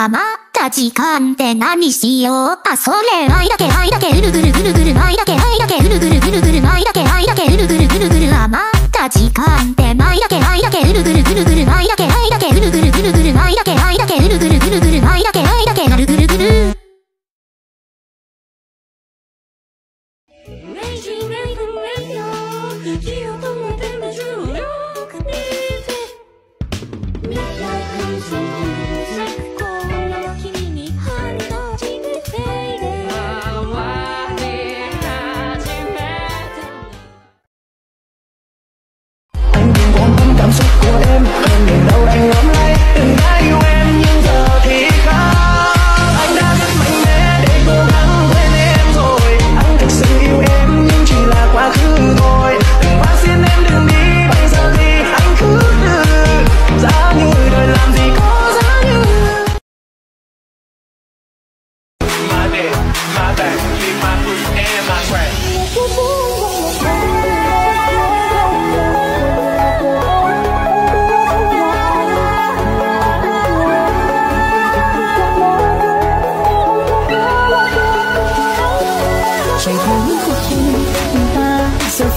余った時間で何しよう。あ、それ愛だけ愛だけぐるぐるぐるぐる愛だけ愛だけぐるぐるぐるぐる愛だけ愛だけぐるぐるぐるぐる余った時間で愛だけ愛だけぐるぐるぐるぐる愛だけ愛だけぐるぐるぐるぐる愛だけ愛だけぐるぐるぐるぐる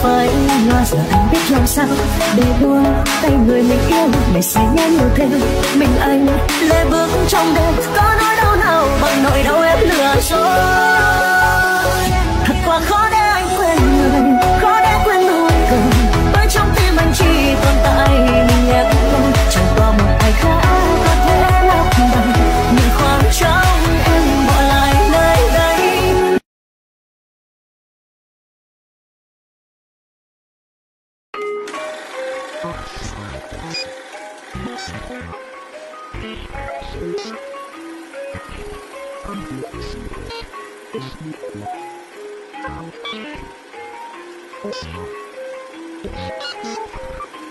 phải loa giờ anh biết làm sao. Để buông tay người mình yêu để sẽ nhớ nhiều thêm. Mình anh lê bước trong đêm, có nỗi đau nào, bằng nỗi đau em lừa dối. Thank you.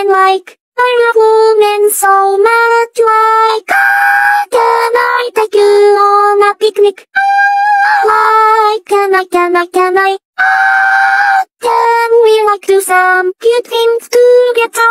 Women like I love women so much like Can I take you on a picnic? Like can I can I can I Can we like do some cute things together?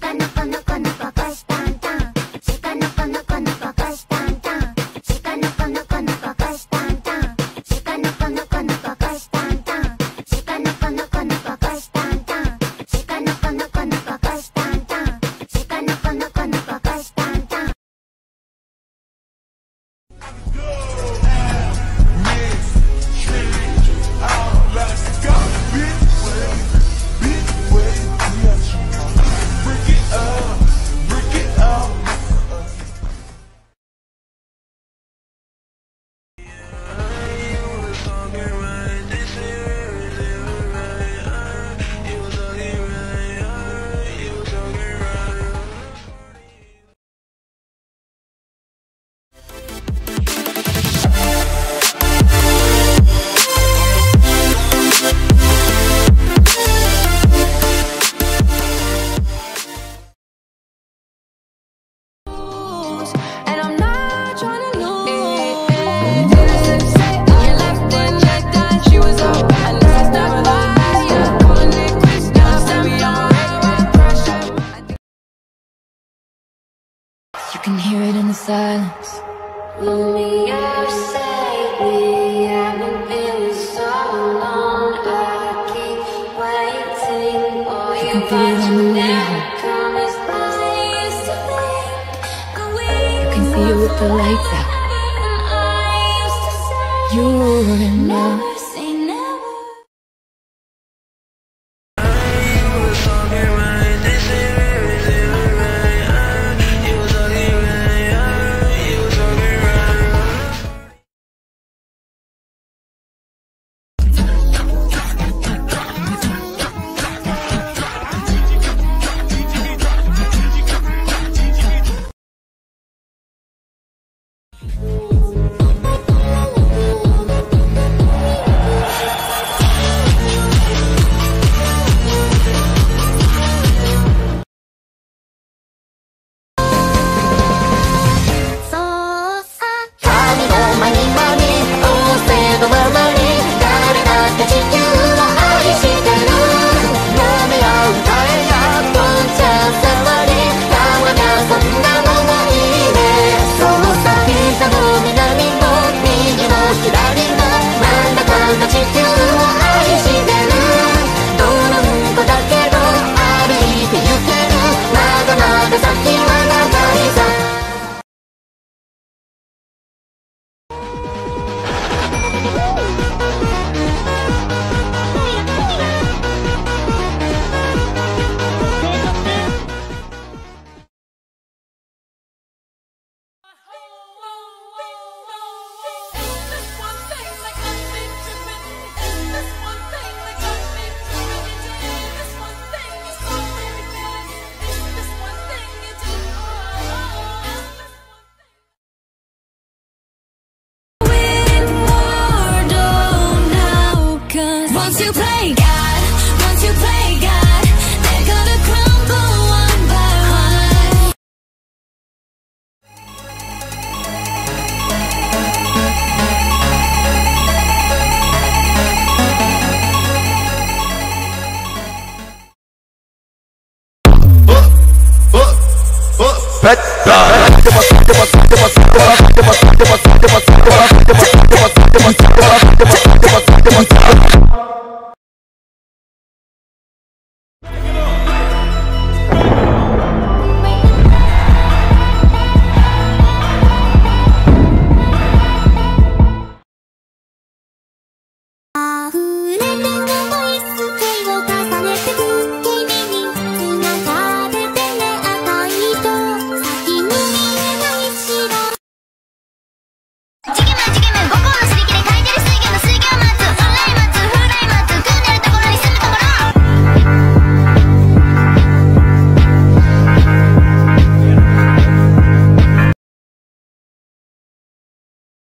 鹿のこのこのこ鹿のこのこのこ you were like that. You were enough.